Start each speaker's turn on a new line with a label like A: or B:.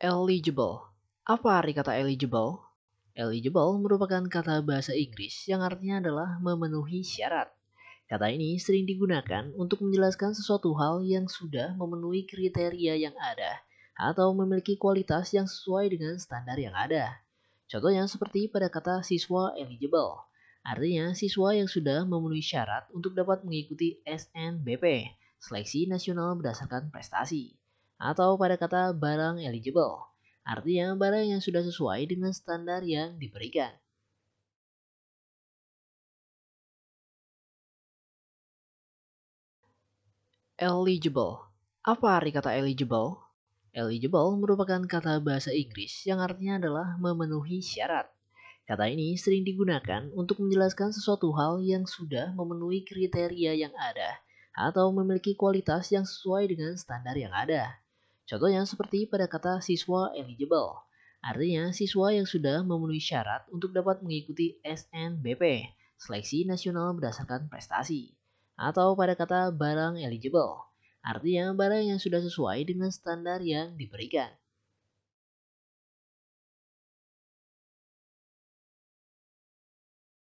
A: Eligible. Apa arti kata eligible? Eligible merupakan kata bahasa Inggris yang artinya adalah memenuhi syarat. Kata ini sering digunakan untuk menjelaskan sesuatu hal yang sudah memenuhi kriteria yang ada atau memiliki kualitas yang sesuai dengan standar yang ada. Contohnya seperti pada kata siswa eligible, artinya siswa yang sudah memenuhi syarat untuk dapat mengikuti SNBP, Seleksi Nasional Berdasarkan Prestasi atau pada kata barang eligible, artinya barang yang sudah sesuai dengan standar yang diberikan. Eligible. Apa arti kata eligible? Eligible merupakan kata bahasa Inggris yang artinya adalah memenuhi syarat. Kata ini sering digunakan untuk menjelaskan sesuatu hal yang sudah memenuhi kriteria yang ada atau memiliki kualitas yang sesuai dengan standar yang ada. Contohnya seperti pada kata siswa eligible, artinya siswa yang sudah memenuhi syarat untuk dapat mengikuti SNBP, Seleksi Nasional Berdasarkan Prestasi, atau pada kata barang eligible, artinya barang yang sudah sesuai dengan standar yang diberikan.